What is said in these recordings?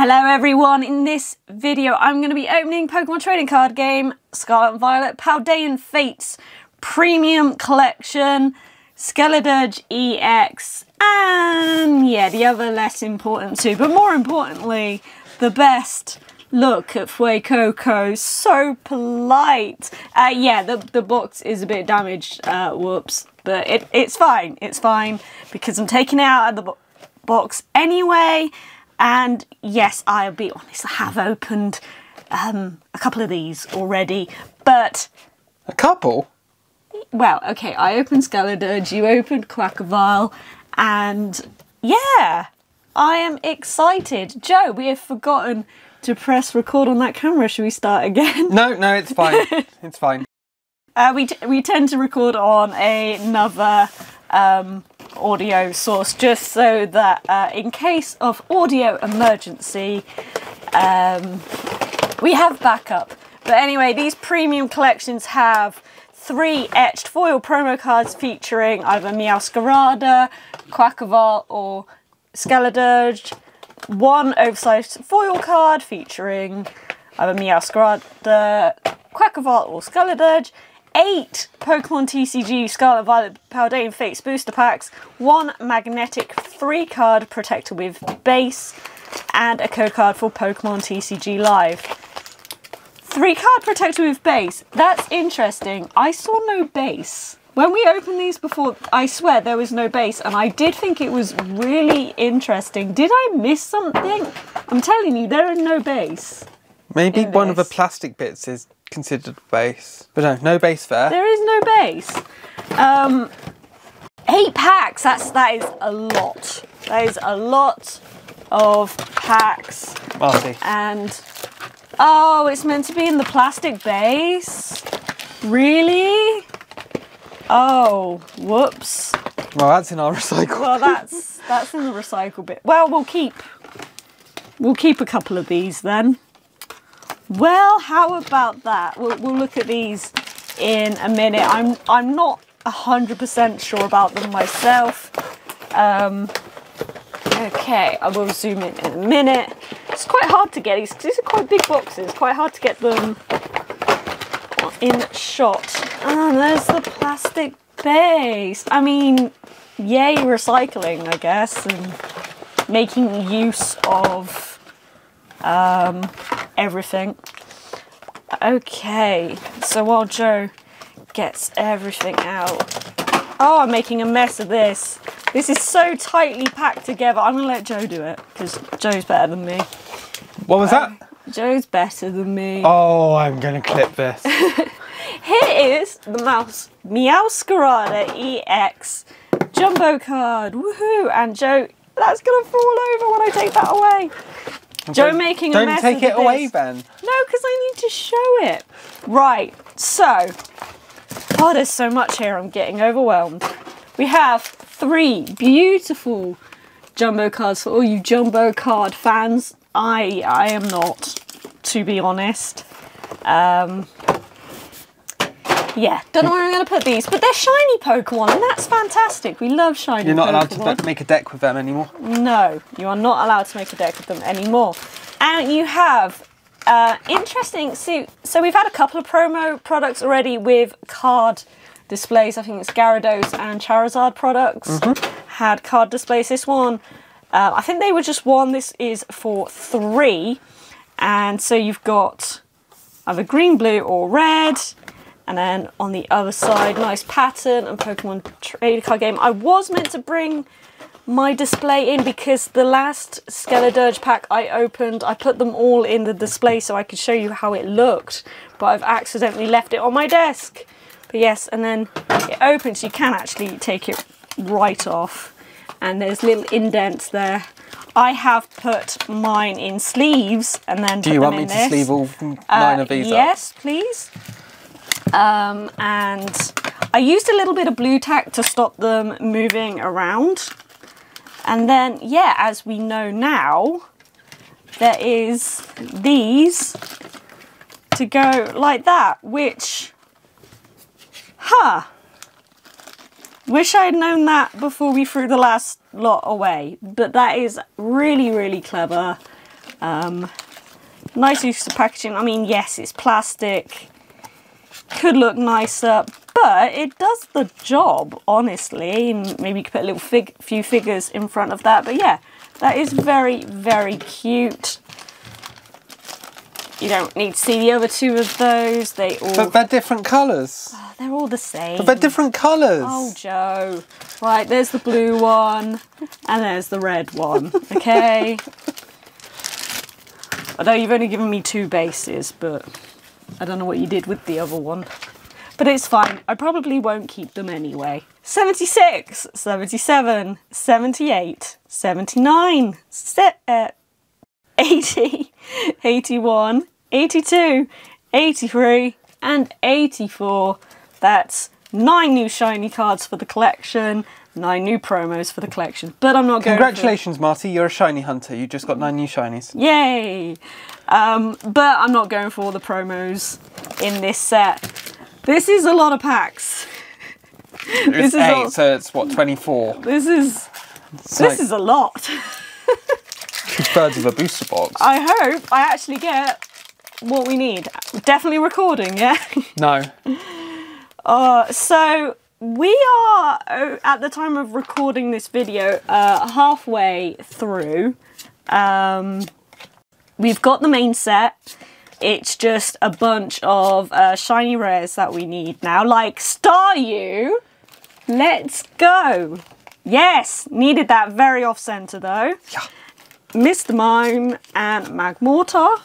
Hello everyone, in this video I'm going to be opening Pokemon trading card game Scarlet and Violet Paldean Fates Premium Collection Skeledirge EX and yeah the other less important too but more importantly the best look at Fuecoco. So polite. Uh, yeah the, the box is a bit damaged uh, whoops but it, it's fine. It's fine because I'm taking it out of the bo box anyway and yes, I'll be honest, I have opened um, a couple of these already, but. A couple? Well, okay, I opened Skeledirge, you opened Quaquaval, and yeah, I am excited. Joe, we have forgotten to press record on that camera. Should we start again? No, no, it's fine. it's fine. Uh, we, we tend to record on another um, audio source just so that uh, in case of audio emergency um, we have backup. But anyway these premium collections have three etched foil promo cards featuring either Meowscarada, Quaquaval or Skeledirge one oversized foil card featuring either Meowscarada, Quaquaval or Skeledirge eight Pokemon TCG Scarlet Violet Paldean Fates booster packs, one magnetic free card protector with base, and a code card for Pokemon TCG Live. Three card protector with base. That's interesting. I saw no base. When we opened these before, I swear there was no base, and I did think it was really interesting. Did I miss something? I'm telling you, there are no base. Maybe one of the plastic bits is considered base. But no, no base there. There is no base. Um, eight packs, that's, that is a lot. That is a lot of packs. Marty. And, oh, it's meant to be in the plastic base? Really? Oh, whoops. Well, that's in our recycle. Well, that's that's in the recycle bit. Well, we'll keep we'll keep a couple of these then. Well, how about that? We'll, we'll look at these in a minute. I'm, I'm not 100% sure about them myself. Um, okay, I will zoom in in a minute. It's quite hard to get these these are quite big boxes. Quite hard to get them in shot. And there's the plastic base. I mean, yay recycling, I guess, and making use of um, everything. Okay, so while Joe gets everything out. Oh, I'm making a mess of this. This is so tightly packed together. I'm going to let Joe do it because Joe's better than me. What was uh, that? Joe's better than me. Oh, I'm going to clip this. Here is the mouse Meowscarada EX jumbo card. Woohoo! And Joe, that's going to fall over when I take that away. Joe making a mess Don't take it away, Ben. No, because I need to show it. Right, so, oh, there's so much here, I'm getting overwhelmed. We have three beautiful jumbo cards for all you jumbo card fans. I, I am not, to be honest. Um, yeah, don't know where I'm going to put these, but they're shiny Pokemon, and that's fantastic. We love shiny You're not Pokemon. allowed to make a deck with them anymore? No, you are not allowed to make a deck with them anymore. And you have uh, interesting, so, so we've had a couple of promo products already with card displays. I think it's Gyarados and Charizard products mm -hmm. had card displays. This one, uh, I think they were just one. This is for three. And so you've got either green, blue, or red. And then on the other side, nice pattern and Pokemon trading card game. I was meant to bring my display in because the last Skeledirge pack I opened, I put them all in the display so I could show you how it looked. But I've accidentally left it on my desk. But yes, and then it opens. You can actually take it right off. And there's little indents there. I have put mine in sleeves and then Do you want me to sleeve all nine uh, of these Yes, up? please. Um, and I used a little bit of Blu Tack to stop them moving around. And then, yeah, as we know now, there is these to go like that, which, huh, wish I had known that before we threw the last lot away. But that is really, really clever. Um, nice use of packaging. I mean, yes, it's plastic. Could look nicer, but it does the job, honestly. Maybe you could put a little fig few figures in front of that. But yeah, that is very, very cute. You don't need to see the other two of those. They all But they're different colours. Ah, they're all the same. But they're different colours. Oh, Joe. Right, there's the blue one, and there's the red one. Okay. Although you've only given me two bases, but I don't know what you did with the other one. But it's fine. I probably won't keep them anyway. 76, 77, 78, 79, se- uh, 80, 81, 82, 83, and 84. That's nine new shiny cards for the collection, nine new promos for the collection. But I'm not going. Congratulations, Marty. You're a shiny hunter. You just got nine new shinies. Yay! Um, but I'm not going for all the promos in this set. This is a lot of packs. It's is eight, all- so it's what, 24? This is It's this like is a lot. two thirds of a booster box. I hope I actually get what we need. Definitely recording, yeah. No. Uh, so we are uh, at the time of recording this video uh, halfway through. Um, we've got the main set. It's just a bunch of uh, shiny rares that we need now, like Staryu. Let's go. Yes, needed that very off center though. Yeah. Mr. Mime and Magmortar.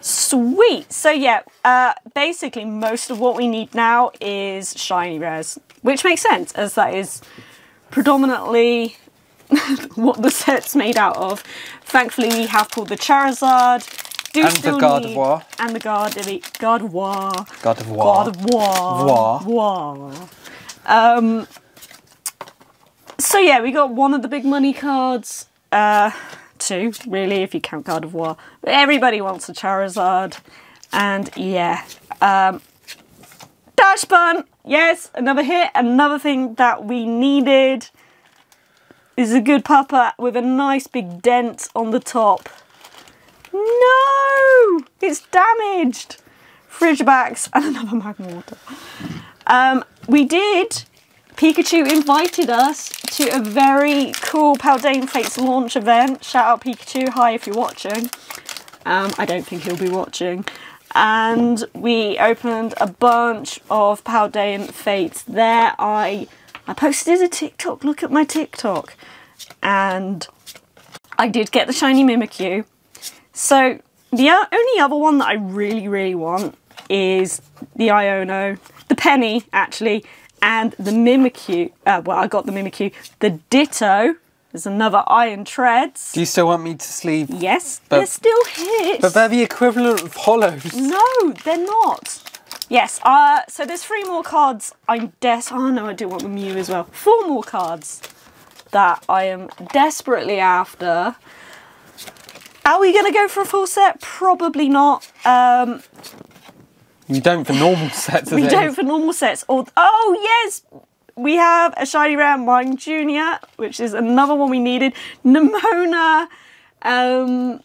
Sweet. So yeah, uh, basically most of what we need now is shiny rares, which makes sense as that is predominantly what the set's made out of. Thankfully, we have pulled the Charizard. Do And the Gardevoir. need- And the Gardevoir. Gardevoir. God of War. Gardevoir. War. Um, so yeah, we got one of the big money cards. Uh, two, really, if you count God of War. But everybody wants a Charizard. And yeah. Um, Dachsbun! Yes, another hit. Another thing that we needed is a good papa with a nice big dent on the top. No! It's damaged! Frigibax and another Magmortar. Um, we did. Pikachu invited us to a very cool Paldean Fates launch event. Shout out Pikachu, hi if you're watching. Um, I don't think he'll be watching. And we opened a bunch of Paldean Fates there. I I posted a TikTok. Look at my TikTok, and I did get the shiny Mimikyu. So the only other one that I really, really want is the Iono, the Penny actually, and the Mimikyu. Uh, well, I got the Mimikyu. The Ditto. There's another Iron Treads. Do you still want me to sleeve? Yes, But- they're still hits. But they're the equivalent of holos. No, they're not. Yes, uh, so there's three more cards I'm des- Oh no, I do want the Mew as well. Four more cards that I am desperately after. Are we going to go for a full set? Probably not. Um, You don't for normal sets. we don't for normal sets. Or oh yes, we have a shiny rare Mime Junior, which is another one we needed. Nemona, um,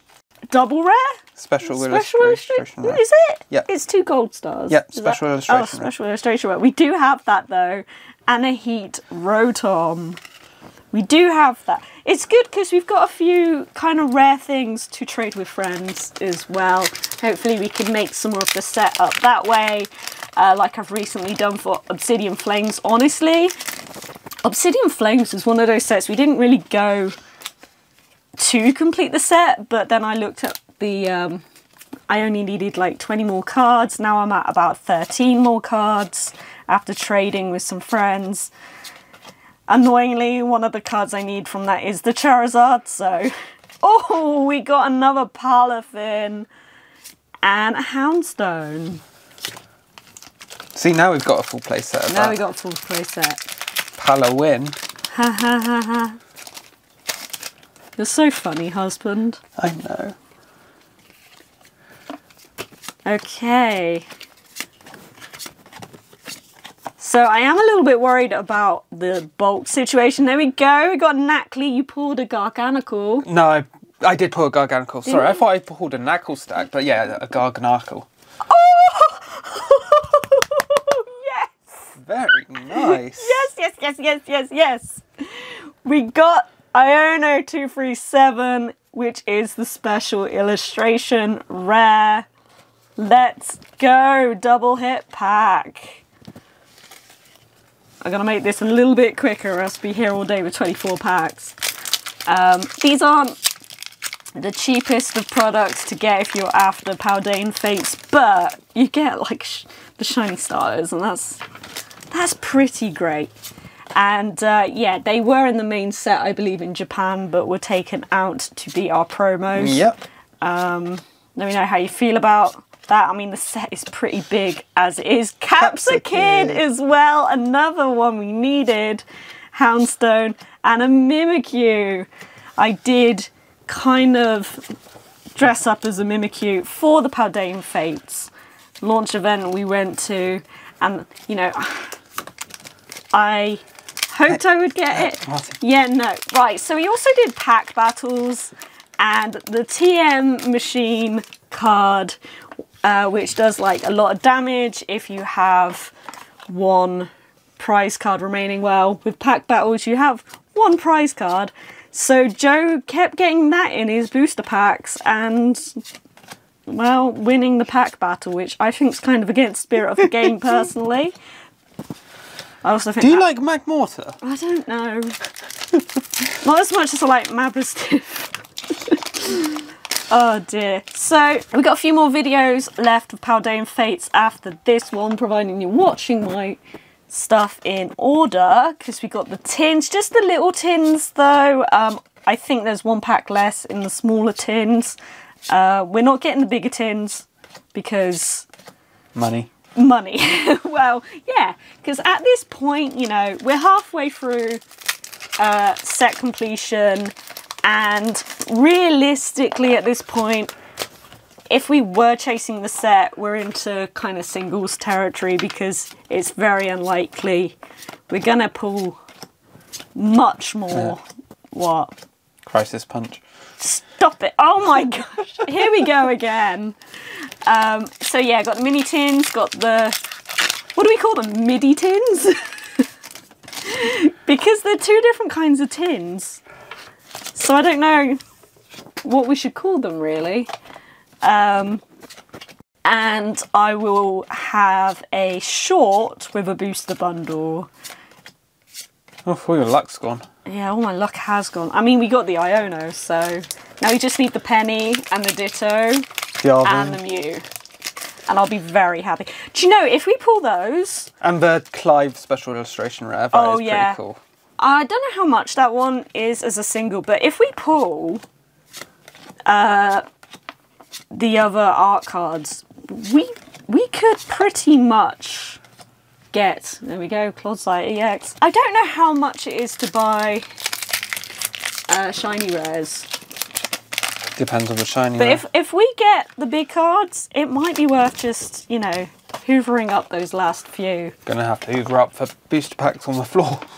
double rare. Special, Special illustration. rare. Is it? Yep. It's two gold stars. Yep, Is special that- illustration Oh, rare. special illustration. rare. We do have that though. And a heat Rotom. We do have that. It's good because we've got a few kind of rare things to trade with friends as well. Hopefully, we can make some more of the set up that way, uh, like I've recently done for Obsidian Flames. Honestly, Obsidian Flames was one of those sets we didn't really go to complete the set, but then I looked at the. Um, I only needed like 20 more cards. Now I'm at about 13 more cards after trading with some friends. Annoyingly, one of the cards I need from that is the Charizard, so. Oh, we got another Palafin and a Houndstone. See, now we've got a full play set of Now that. we got a full play set. Palawin. Ha ha ha ha. You're so funny, husband. I know. Okay. So I am a little bit worried about the bulk situation. There we go. We got Nacli. You pulled a Garganacl. No, I, I did pull a garganacl. Sorry, I thought I pulled a naclstack, but yeah, a garganacl. Oh! yes! Very nice. Yes, yes, yes, yes, yes, yes. We got Iono 237, which is the special illustration rare. Let's go, double hit pack. I'm gonna make this a little bit quicker, or else be here all day with 24 packs. Um, these aren't the cheapest of products to get if you're after Paldean Fates, but you get like sh- the shiny starters, and that's that's pretty great. And uh, yeah, they were in the main set, I believe, in Japan, but were taken out to be our promos. Yep. Let me know how you feel about that. I mean, the set is pretty big as it is. Capsakid as well, another one we needed. Houndstone and a Mimikyu. I did kind of dress up as a Mimikyu for the Paldean Fates launch event we went to, and you know, I hoped I would get it. Yeah, no. Right, so we also did pack battles and the TM machine card, uh, which does like a lot of damage if you have one prize card remaining. Well, with pack battles, you have one prize card. So Joe kept getting that in his booster packs and, well, winning the pack battle, which I think is kind of against the spirit of the game personally. I also think Do you that- like Magmortar? I don't know. Not as much as I like Mabosstiff. oh dear. So, we've got a few more videos left of Paldean Fates after this one, providing you're watching my stuff in order, because we got the tins, just the little tins though. Um, I think there's one pack less in the smaller tins. Uh, we're not getting the bigger tins because Money. money. well, yeah, because at this point, you know, we're halfway through uh, set completion, and realistically, at this point, if we were chasing the set, we're into kind of singles territory because it's very unlikely we're gonna pull much more. What? Crisis Punch. Stop it. Oh my gosh. Here we go again. Um, so yeah, got the mini tins, got the what do we call them? MIDI tins? because they're two different kinds of tins. So I don't know what we should call them really. Um, and I will have a short with a booster bundle. Oh, all your luck's gone. Yeah, all my luck has gone. I mean, we got the Iono, so now we just need the Penny and the Ditto and the Mew. And I'll be very happy. Do you know, if we pull those, And the Clive special illustration rare. That is Oh, yeah. pretty cool. I don't know how much that one is as a single, but if we pull uh, the other art cards, we we could pretty much get. There we go, Clodsire EX. I don't know how much it is to buy uh, shiny rares, Depends on the shiny. but rare. if if we get the big cards, it might be worth just you know hoovering up those last few. Gonna have to hoover up for booster packs on the floor.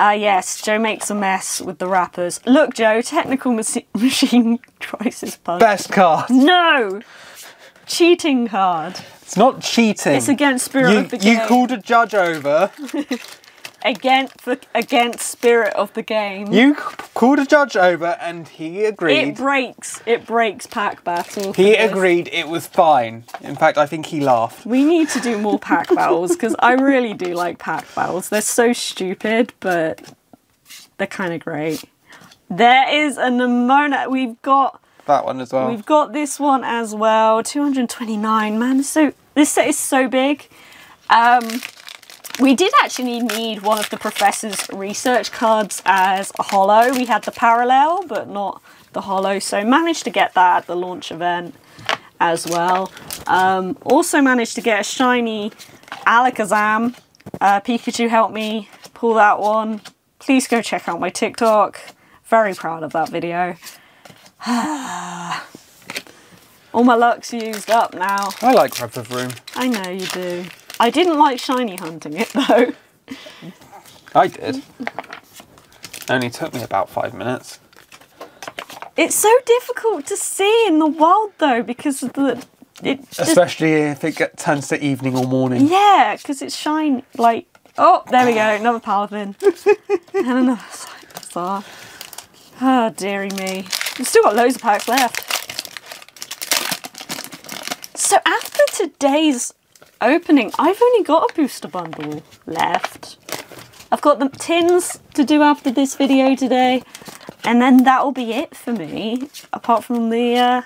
Ah, yes, Joe makes a mess with the wrappers. Look, Joe, technical machi- machine crisis punch. Best card. No! Cheating card. It's not cheating. It's against spirit you, of the game. you called a judge over. Against, the, against spirit of the game. You called a judge over, and he agreed. it breaks. It breaks pack battle. He agreed it was fine. In fact, I think he laughed. We need to do more pack battles because I really do like pack battles. They're so stupid, but they're kind of great. There is a Nemona. We've got That one as well. We've got this one as well, 229. Man, so this set is so big. Um, we did actually need one of the professor's research cards as a holo. We had the parallel, but not the holo, so managed to get that at the launch event as well. Um, also managed to get a shiny Alakazam. Uh, Pikachu helped me pull that one. Please go check out my TikTok. Very proud of that video. All my luck's used up now. I like Revavroom. I know you do. I didn't like shiny hunting it though. I did. Only took me about five minutes. It's so difficult to see in the wild though because of the it just, Especially if it get, turns to evening or morning. yeah, because it's shine like oh there we go another paraffin and another star. Oh dearie me, we've still got loads of packs left. So after today's opening, I've only got a booster bundle left. I've got the tins to do after this video today, and then that'll be it for me. Apart from the uh,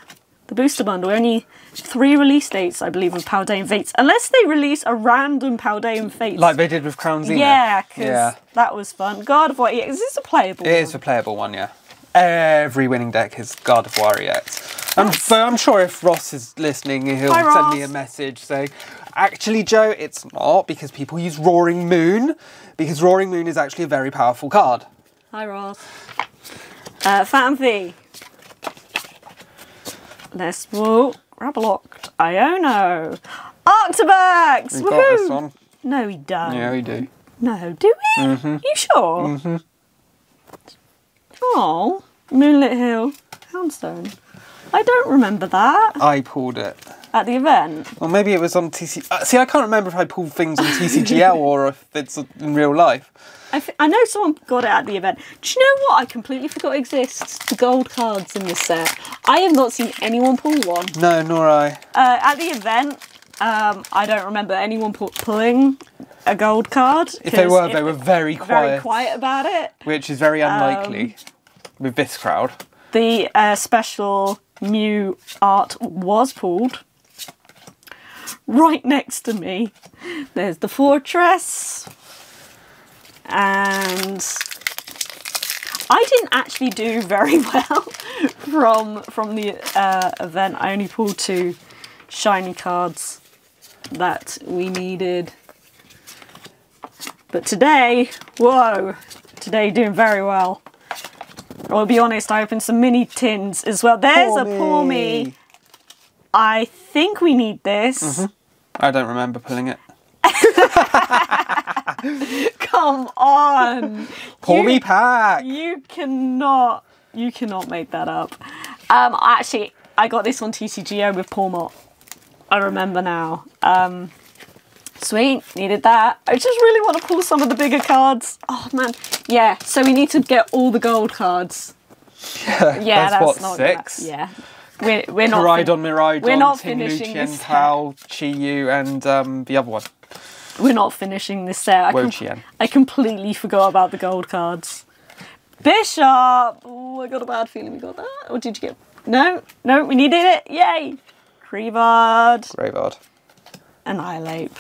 the booster bundle, only three release dates, I believe, of Paldean Fates, unless they release a random Paldean Fates. Like they did with Crown Zenith. yeah, because Yeah. that was fun. God of War EX, is this a playable? It is a one? playable one, yeah. Every winning deck is God of War EX. I'm, but I'm sure if Ross is listening, he'll Hi, send me a message saying, actually, Joe, it's not because people use Roaring Moon, because Roaring Moon is actually a very powerful card. Hi, Ross. Uh, Phantom V. Les Whoa. Grabalocked. Iono. Arctibax! We've got this one. No, we don't. Yeah, we do. No, do we? Mm-hmm. You sure? Mm-hmm. Oh, Moonlit Hill, Houndstone. I don't remember that I pulled it. At the event. Well, maybe it was on TC. Uh, see, I can't remember if I pulled things on TCGL or if it's in real life. I know someone got it at the event. Do you know what? I completely forgot exists. The gold cards in this set. I have not seen anyone pull one. No, nor I. Uh, at the event, um, I don't remember anyone pu- pulling a gold card. If they were, they were very quiet, very quiet about it. which is very unlikely with this crowd. The uh, special new art was pulled. Right next to me, there's the fortress, and I didn't actually do very well from from the uh, event. I only pulled two shiny cards that we needed. But today, whoa, today doing very well. I'll be honest, I opened some mini tins as well. There's a Pawmi. I think we need this. I don't remember pulling it. Come on. You- me pack. You cannot you cannot make that up. Um actually I got this on TCGO with Pawmot. I remember now. Um Sweet, needed that. I just really want to pull some of the bigger cards. Oh man, yeah. So we need to get all the gold cards. Yeah, that's, that's, what not six. Yeah, we're we're not. Miraidon, fin- Miraidon, we're not Ting finishing this set. Pal, Chiyu, and um, the other one. We're not finishing this set. I, com- I completely forgot about the gold cards. Bishop! Oh, I got a bad feeling we got that. Or did you get. No, no, we needed it. Yay! Greavard. Graveyard. Annihilape.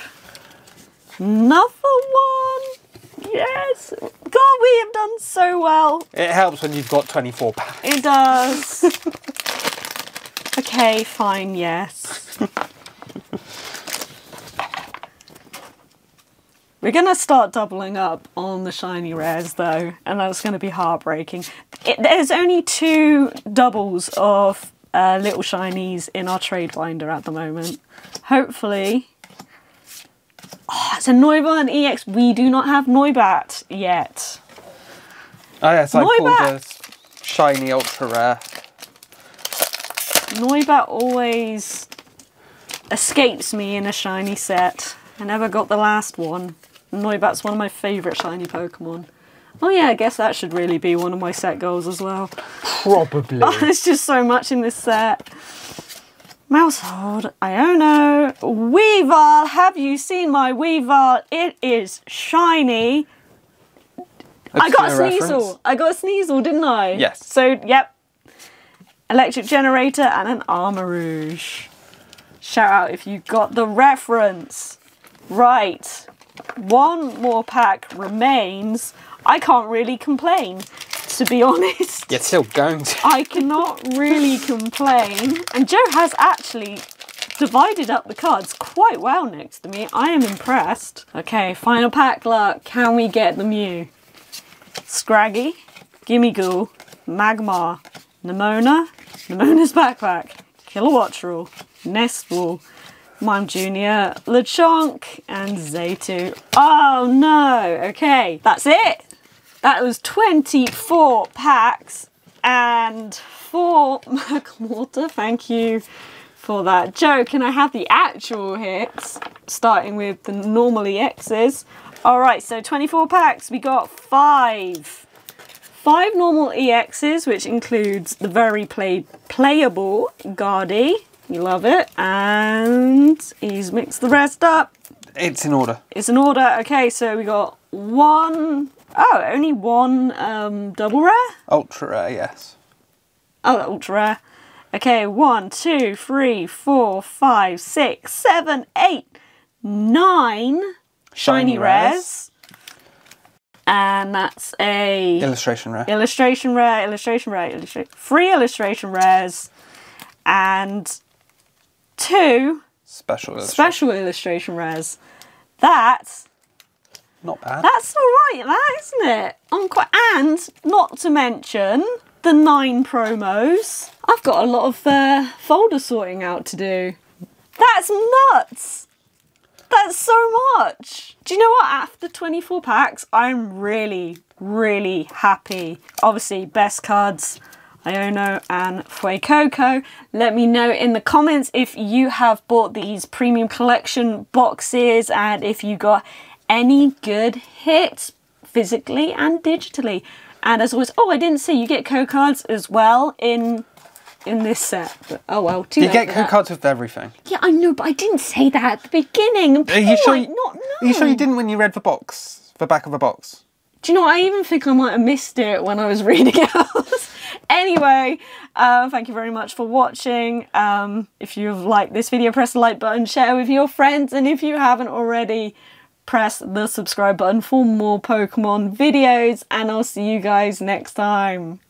Another one! Yes! God, we have done so well. It helps when you've got 24 packs. It does. okay, fine, yes. We're gonna start doubling up on the shiny rares though, and that's gonna be heartbreaking. It, there's only two doubles of uh, little shinies in our trade binder at the moment. Hopefully. Oh, it's a Noibat and EX. We do not have Noibat yet. Oh, yes, I pulled Noibat. a shiny ultra rare. Noibat always escapes me in a shiny set. I never got the last one. Noibat's one of my favourite shiny Pokemon. Oh yeah, I guess that should really be one of my set goals as well. Probably. Oh, there's just so much in this set. Mousehold, Iono, Weavile. Have you seen my Weavile? It is shiny. I got a Sneasel. reference. I got a Sneasel, didn't I? Yes. So, yep. Electric generator and an Armarouge. Shout out if you got the reference. Right. One more pack remains. I can't really complain, to be honest. You're still going to. I cannot really complain. And Joe has actually divided up the cards quite well next to me. I am impressed. Okay, final pack luck. Can we get the Mew? Scraggy, Gimmighoul, Magmar, Nemona, Nemona's Backpack, Kilowattrel, Nestball, Mime Jr., Lechonk, and Zaytu. Oh no! Okay, that's it! That was 24 packs And four Water, thank you for that. Joe, can I have the actual hits? Starting with the normal EXs. Alright, so 24 packs, we got five. Five normal EXs, which includes the very play playable Guardy. You love it. And he's mixed the rest up. It's in order. It's in order. Okay, so we got one oh only one um, double rare? Ultra rare, yes. Oh, ultra rare. Okay, one, two, three, four, five, six, seven, eight, nine shiny, Shiny rares. rares. And that's a Illustration rare. illustration rare, illustration rare, illustration three illustration rares, and two Special illustration. special illustration rares. That's Not bad. That's all right, that isn't it? I'm quite, and not to mention the nine promos. I've got a lot of uh, folder sorting out to do. That's nuts. That's so much. Do you know what? After 24 packs, I'm really, really happy. Obviously, best cards. Iono and Fuecoco. Let me know in the comments if you have bought these premium collection boxes and if you got any good hits physically and digitally. And as always, oh, I didn't see you get code cards as well in in this set. But, oh well, too you get that. cards with everything. Yeah, I know, but I didn't say that at the beginning. and Are you sure? You, not know. are you sure you didn't when you read the box, the back of the box? Do you know? I even think I might have missed it when I was reading it anyway, uh, thank you very much for watching. Um, if you've liked this video, press the like button, share with your friends, and if you haven't already, press the subscribe button for more Pokemon videos. And I'll see you guys next time.